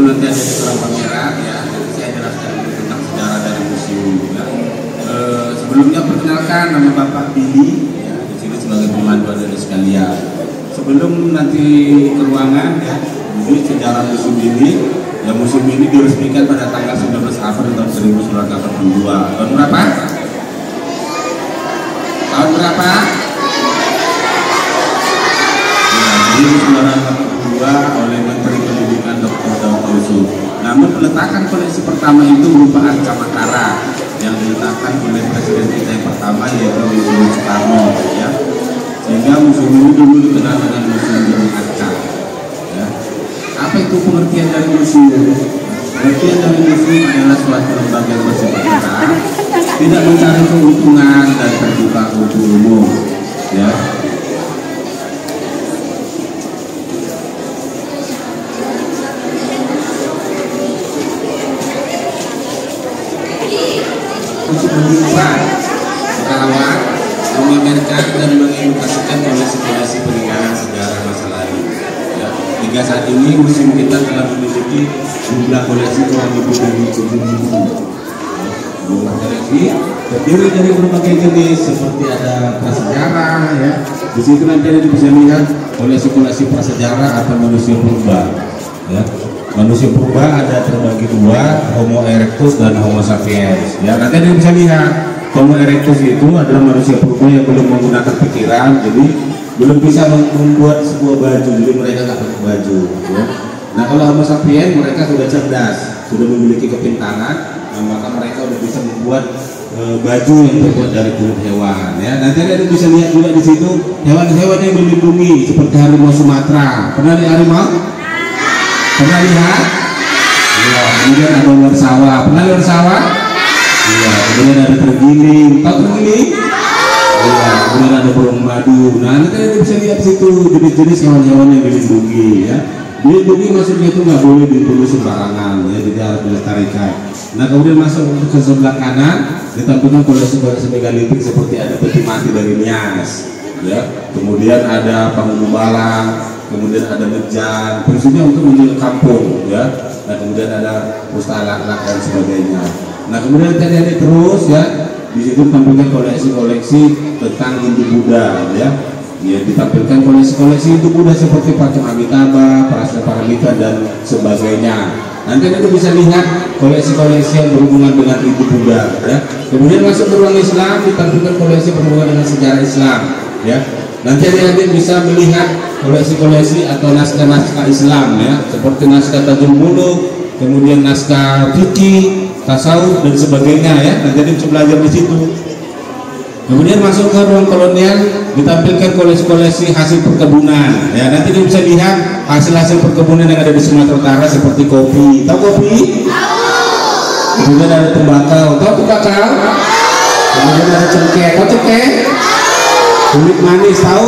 dulu nanti ada seorang pangeran ya. Saya jelaskan tentang sejarah dari museum juga. E, sebelumnya perkenalkan nama bapak Billy ya, di sini sebagai pemandu dari sekalian. Sebelum nanti ke ruangan ya ini sejarah museum ini ya museum ini diresmikan pada tanggal 19 April tahun 1982 tahun berapa? tahun berapa? ya, 1982 oleh namun peletakan koleksi pertama itu berupa arca yang diletakkan oleh Presiden kita yang pertama yaitu Yusuf Soekarno ya. Sehingga museum ini dulu dikenal dengan Museum Burung Arca. Ya. Apa itu pengertian dari museum? Pengertian dari museum adalah suatu lembaga yang bersifat tidak mencari keuntungan dan terbuka untuk umum. Ya, ini museum kita telah memiliki jumlah koleksi kurang lebih dari tujuh ribu. Jumlah koleksi terdiri dari berbagai jenis seperti ada prasejarah ya. Di situ nanti Anda bisa lihat koleksi-koleksi prasejarah atau manusia purba. Ya, manusia purba ada terbagi dua, Homo erectus dan Homo sapiens. Ya, nanti Anda bisa lihat Homo erectus itu adalah manusia purba yang belum menggunakan pikiran, jadi belum bisa mem- membuat sebuah baju, jadi mereka nggak pakai baju. Ya. Nah kalau Homo sapiens mereka sudah cerdas, sudah memiliki kepintaran, nah, maka mereka sudah bisa membuat eh, baju yang terbuat dari kulit hewan. Ya, nanti Anda bisa lihat juga di situ hewan-hewan yang dilindungi seperti harimau Sumatera. Pernah lihat harimau? Pernah lihat? Iya, kemudian ada ular sawah. Pernah ular sawah? Iya, kemudian ada tergiling. Tahu tergiling? Iya, kemudian ada burung madu. Nah, nanti Anda bisa lihat situ jenis-jenis hewan-hewan yang dilindungi ya. Dilindungi maksudnya itu nggak boleh dibunuh sembarangan ya, jadi harus dilestarikan. Nah, kemudian masuk ke sebelah kanan ditampilkan koleksi-koleksi megalitik seperti ada peti mati dari Nias, ya. Kemudian ada pengumbalang, kemudian ada mejan, fungsinya untuk menjaga kampung, ya. Nah, kemudian ada mustalak dan sebagainya. Nah, kemudian tadi terus ya, di situ tampilkan koleksi-koleksi tentang Hindu Buddha, ya. Ya, ditampilkan koleksi-koleksi Hindu Buddha seperti patung Amitabha, Prasna Paramita dan sebagainya. Nanti Anda bisa lihat koleksi-koleksi yang berhubungan dengan Hindu Buddha, ya. Kemudian masuk ke ruang Islam ditampilkan koleksi berhubungan dengan sejarah Islam, ya. Nanti adik-adik bisa melihat koleksi-koleksi atau naskah-naskah Islam ya, seperti naskah Tajul Muluk, kemudian naskah fikih, tasawuf dan sebagainya ya. Nanti adik bisa belajar di situ. Kemudian masuk ke ruang kolonial ditampilkan koleksi-koleksi hasil perkebunan. Ya, nanti dia bisa lihat hasil-hasil perkebunan yang ada di Sumatera Utara seperti kopi. Tahu kopi? Kemudian ada tembakau. Tahu tembakau? Kemudian ada cengkeh. Tahu cengkeh? Kulit manis tahu?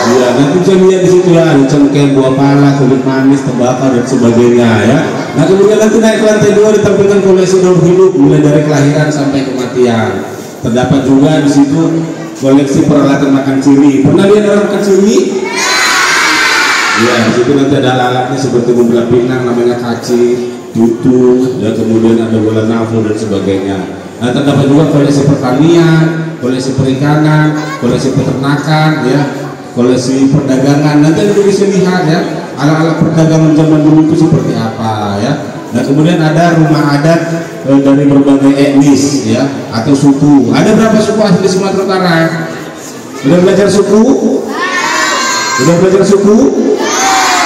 Iya, nanti bisa lihat di situ ya ada cengkeh, buah pala, kulit manis, tembakau dan sebagainya ya. Nah kemudian nanti naik ke lantai dua ditampilkan koleksi daur hidup mulai dari kelahiran sampai kematian. Terdapat juga di situ koleksi peralatan makan ciri. Pernah lihat orang makan ciri? Ya, di situ nanti ada alat-alatnya seperti membelah pinang namanya kaci, tutu, ya kemudian ada bola nafur dan sebagainya. Nah, terdapat juga koleksi pertanian, koleksi perikanan, koleksi peternakan, ya, koleksi perdagangan. Nanti Anda bisa lihat ya, alat-alat perdagangan zaman dulu itu seperti apa ya. Nah, kemudian ada rumah adat eh, dari berbagai etnis ya atau suku. Ada berapa suku asli Sumatera Utara? Sudah belajar suku? Sudah belajar suku?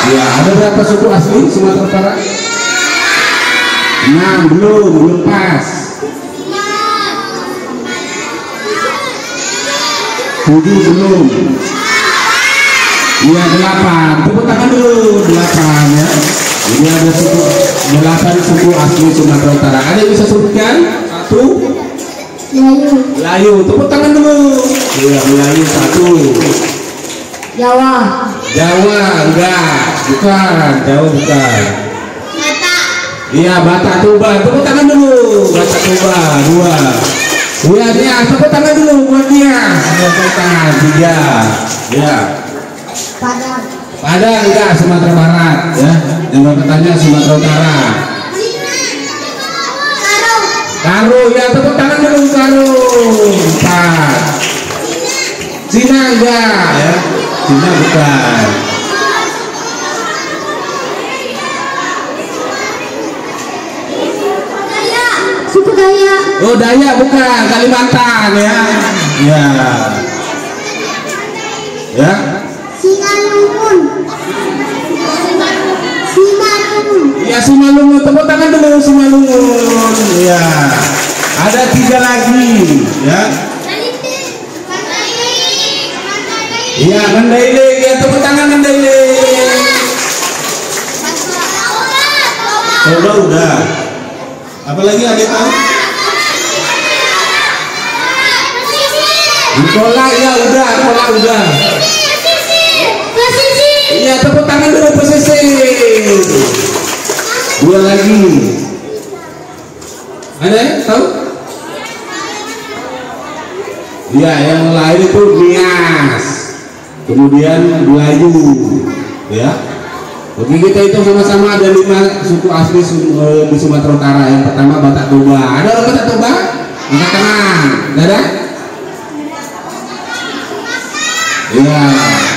Ya, ada berapa suku asli Sumatera Utara? Enam, belum, belum pas. Tujuh belum. Iya delapan. Tepuk tangan dulu delapan ya. Ini ada suku delapan suku asli Sumatera Utara. Ada yang bisa sebutkan? Satu. Melayu, Melayu. Tepuk tangan dulu. Iya Melayu satu. Jawa, Jawa enggak, bukan. Jawa bukan. Batak, Iya Batak Tuban. Tepuk tangan dulu. Batak Tuban dua. Iya dia. Tepuk tangan dulu buat dia. Tepuk tangan tiga. Ya. Padang, Padang enggak Sumatera Barat ya. Yang bapak tanya Sumatera Utara. Karo, ya tepuk tangan dulu Karo. Empat. Cina enggak ya Cina bukan Suku Dayak. oh Dayak bukan Kalimantan ya ya ya Simalungun tepuk tangan dulu Simalungun ya ada tiga lagi ya Iya, Mandailing ya tepuk tangan Mandailing. Coba udah. Apalagi ada tahu? Angkola ya udah, Angkola udah. Iya, tepuk tangan dulu lagi. Ada yang tahu? Iya, yang lain itu Nias. Kemudian Melayu, ya. Oke kita itu sama-sama ada lima suku asli eh, di Sumatera Utara. Yang pertama Batak Toba. Ada orang Batak Toba? Angkat tangan. Ada? Iya,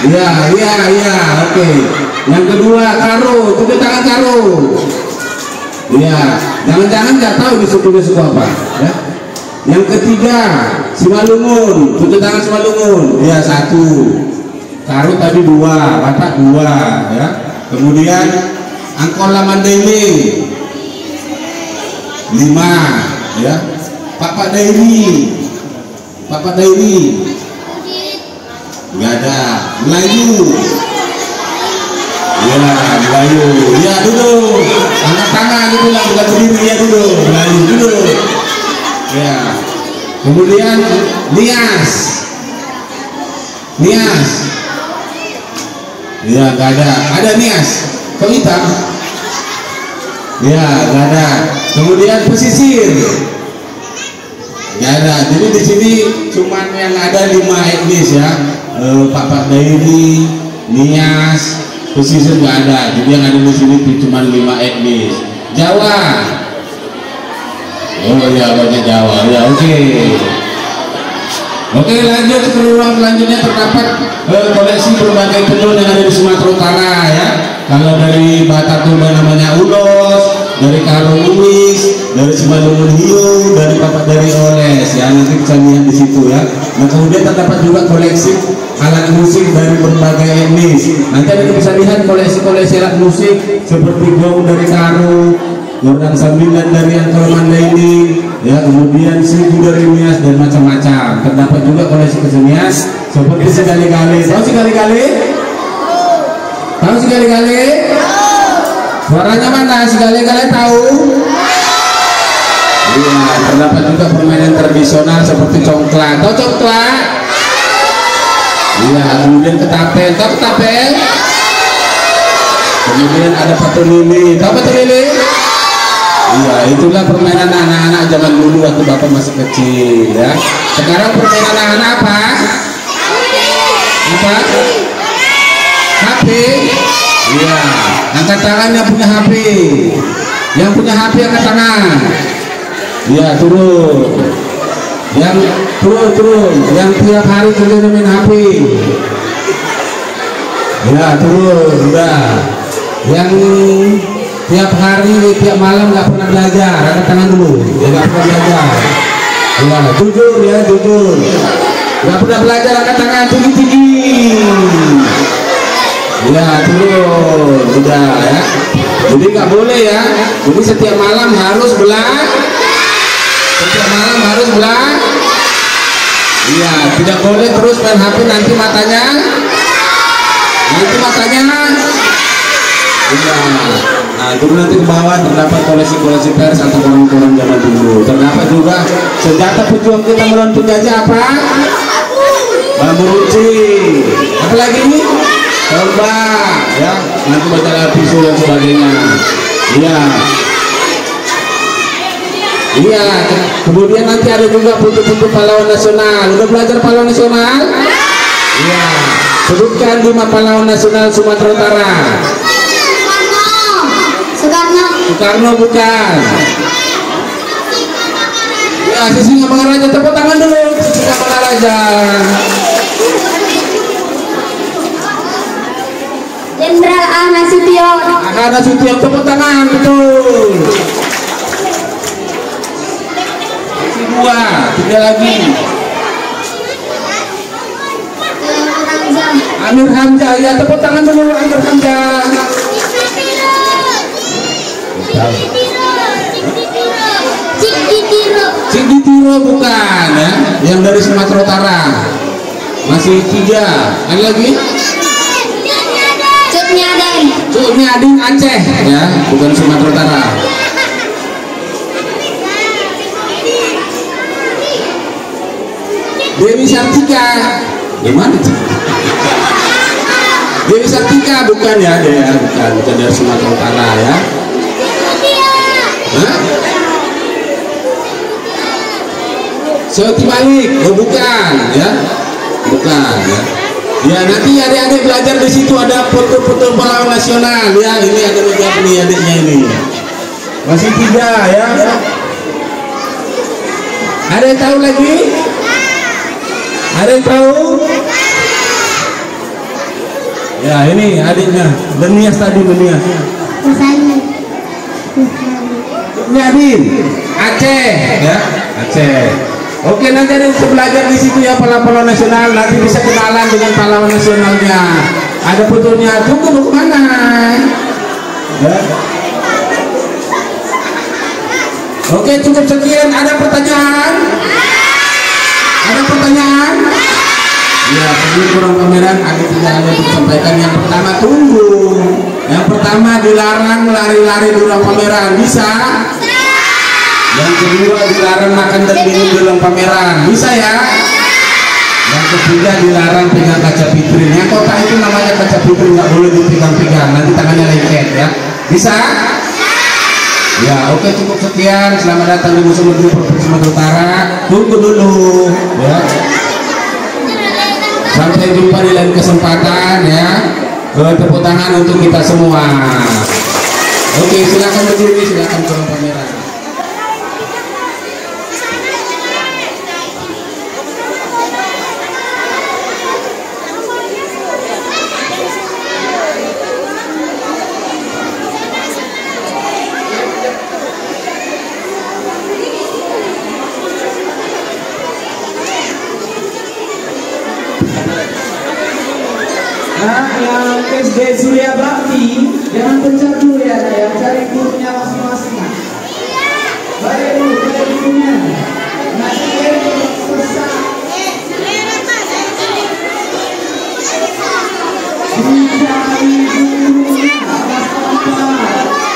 iya, iya, iya. Oke. Yang kedua Karo. Tunjuk tangan Karo. Iya. Jangan-jangan nggak tahu di sukunya suku apa, ya. Yang ketiga Simalungun. Tunjuk tangan Simalungun. Iya satu. Karo tadi dua, Batak dua, ya. Kemudian Angkola Mandailing lima, ya. Papa Dairi, Papa Dairi, nggak ada. Melayu, ya Melayu, ya duduk. Angkat tangan itu lah, bukan berdiri ya duduk. Melayu duduk. Ya. Kemudian Nias, Nias, Ya, nggak ada. Ada Nias. Kok hitam? Ya, nggak ada. Kemudian pesisir. Nggak ada. Jadi di sini cuman yang ada lima etnis ya. Eh, Pak Pak Dairi, Nias, pesisir nggak ada. Jadi yang ada di sini cuma lima etnis. Jawa. Oh ya, banyak Jawa. Ya, oke. Oke lanjut ke ruang selanjutnya terdapat eh, koleksi berbagai tenun yang ada di Sumatera Utara ya. Kalau dari Batak Toba namanya Ulos, dari Karo Luis, dari Simalungun Hiu, dari Papak dari Oles ya nanti bisa lihat di situ ya. Nah kemudian terdapat juga koleksi alat musik dari berbagai etnis. Nanti anda bisa lihat koleksi-koleksi alat musik seperti gong dari Karo, Gordang Sambilan dari Angkor Mandailing, ya kemudian Sibu dari Nias dan macam-macam. Terdapat juga koleksi kesenian seperti sekali-kali. Tahu sekali-kali? Tahu sekali-kali? Suaranya mana? Sekali-kali tahu? Iya, terdapat juga permainan tradisional seperti congklak. Tahu congklak? Iya, kemudian ketapel. Tahu ketapel? Kemudian ada patu lili. Tahu? Iya, itulah permainan anak-anak zaman dulu waktu bapak masih kecil ya. Sekarang permainan anak-anak apa? Apa? HP. Iya, angkat tangan yang punya HP. Yang punya HP angkat tangan. Iya, turun. Yang turun turun. Yang tiap hari kerja main HP. Ya turun, udah. Yang tiap hari tiap malam nggak pernah belajar angkat tangan dulu ya nggak pernah belajar ya jujur ya jujur nggak pernah belajar angkat tangan tinggi tinggi ya turun udah ya jadi nggak boleh ya jadi setiap malam harus belajar malam harus belajar iya tidak boleh terus main HP nanti matanya nanti matanya Iya. Nah, itu nanti ke bawah terdapat koleksi-koleksi pers atau koran-koran zaman dulu. Terdapat juga senjata pejuang kita melawan penjajah apa? Bambu runcing. Apa lagi ini? Tombak, ya. Nanti baca pisau dan sebagainya. Iya. Iya. Kemudian nanti ada juga putu-putu pahlawan nasional. Udah belajar pahlawan nasional? Iya. Sebutkan lima pahlawan nasional Sumatera Utara. Soekarno. Soekarno bukan. Ya, Sisinga aja tepuk tangan dulu. Sisinga Mangaraja. Jenderal Ahmad Sution. Ahmad Sution tepuk tangan betul. Dua, tiga lagi. Amir Hamzah ya tepuk tangan dulu Amir Hamzah. Cik Ditiro bukan ya, yang dari Sumatera Utara. Masih tiga, ada lagi? Cut Nyaden. Cuk Adin Aceh ya, bukan Sumatera Utara. Dewi Sartika, gimana sih? Dewi Sartika bukan ya, ya bukan, bukan dari Sumatera Utara ya. Hah? Balik, oh bukan ya, bukan ya. Ya nanti adik-adik belajar di situ ada foto-foto pahlawan nasional ya. Ini ada menjawab nih adiknya ini. Masih tiga ya. Ada yang tahu lagi? Ada yang tahu? Ya ini adiknya, Lenias tadi Lenias. Ini Adin, Aceh ya, Aceh. Oke nanti ada yang belajar di situ ya pahlawan nasional nanti bisa kenalan dengan pahlawan nasionalnya. Ada fotonya. Tunggu mau ke mana? Ya. Oke cukup sekian. Ada pertanyaan? Ada pertanyaan? Ya sebelum kurang pameran ada tidak ada yang sampaikan. Yang pertama tunggu. Yang pertama dilarang lari-lari di ruang pameran. Bisa? Yang kedua dilarang makan dan minum di dalam pameran. Bisa ya? Yang ketiga dilarang pegang kaca vitrin. Yang kotak itu namanya kaca vitrin nggak boleh dipegang-pegang. Nanti tangannya lengket ya. Bisa? Ya, oke cukup sekian. Selamat datang di Museum Negeri Provinsi Sumatera Utara. Tunggu dulu, ya. Sampai jumpa di lain kesempatan ya. Tepuk tangan untuk kita semua. Oke, silakan berdiri, silakan ke pameran. Nah, yang SD Surya Bakti, jangan pencet dulu ya, yang cari gurunya masing-masing. Baik cari gurunya. Nah, cari selesai. Apa-apa.